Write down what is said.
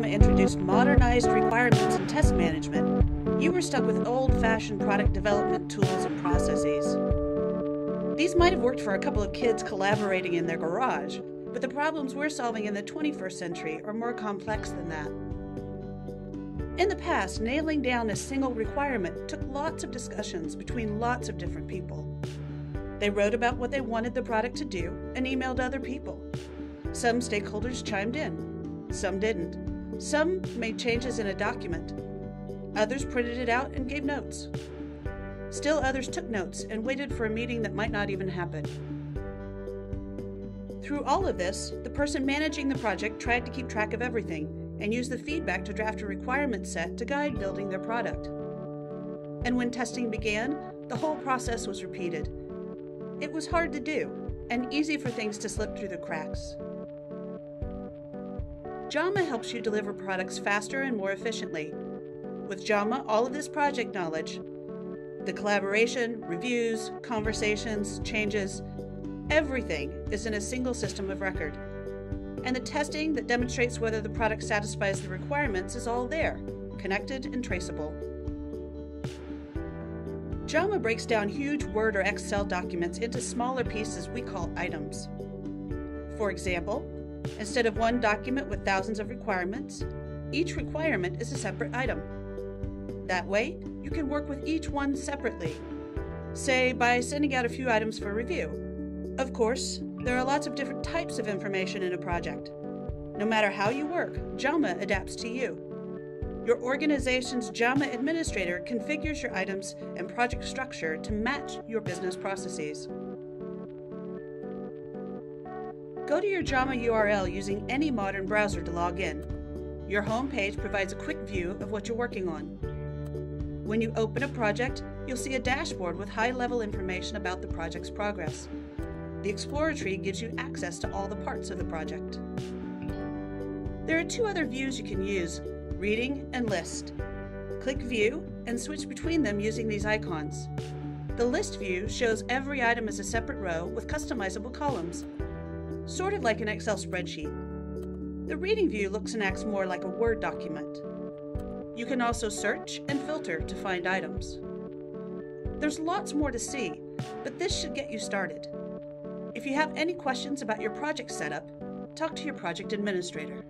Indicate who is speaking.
Speaker 1: JAMA introduced modernized requirements and test management, you were stuck with old fashioned product development tools and processes. These might have worked for a couple of kids collaborating in their garage, but the problems we're solving in the 21st century are more complex than that. In the past, nailing down a single requirement took lots of discussions between lots of different people. They wrote about what they wanted the product to do and emailed other people. Some stakeholders chimed in, some didn't. Some made changes in a document. Others printed it out and gave notes. Still others took notes and waited for a meeting that might not even happen. Through all of this, the person managing the project tried to keep track of everything and use the feedback to draft a requirement set to guide building their product. And when testing began, the whole process was repeated. It was hard to do and easy for things to slip through the cracks. JAMA helps you deliver products faster and more efficiently. With JAMA, all of this project knowledge, the collaboration, reviews, conversations, changes, everything is in a single system of record and the testing that demonstrates whether the product satisfies the requirements is all there, connected and traceable. JAMA breaks down huge Word or Excel documents into smaller pieces we call items. For example, instead of one document with thousands of requirements, each requirement is a separate item. That way, you can work with each one separately, say by sending out a few items for review. Of course, there are lots of different types of information in a project. No matter how you work, JAMA adapts to you. Your organization's JAMA administrator configures your items and project structure to match your business processes. Go to your JAMA URL using any modern browser to log in. Your home page provides a quick view of what you're working on. When you open a project, you'll see a dashboard with high level information about the project's progress. The Explorer tree gives you access to all the parts of the project. There are two other views you can use, Reading and List. Click View and switch between them using these icons. The List view shows every item as a separate row with customizable columns, sorted like an Excel spreadsheet. The Reading view looks and acts more like a Word document. You can also search and filter to find items. There's lots more to see, but this should get you started. If you have any questions about your project setup, talk to your project administrator.